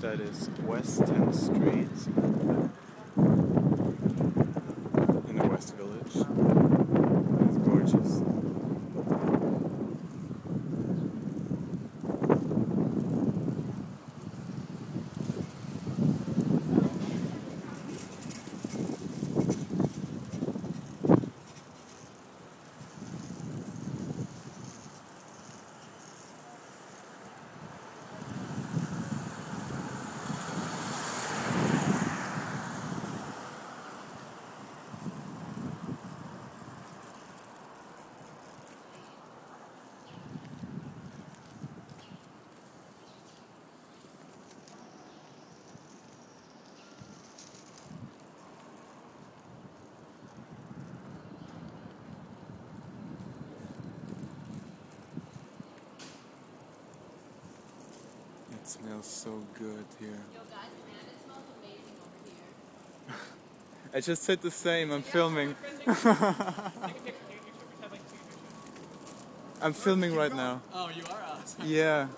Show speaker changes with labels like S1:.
S1: That is West 10th Street in the West Village. It's gorgeous. Smells so good here.
S2: Yo guys, man, smells amazing over here.
S1: I just said the same, I'm filming. I'm filming right now.
S3: Oh, you are us.
S1: Yeah.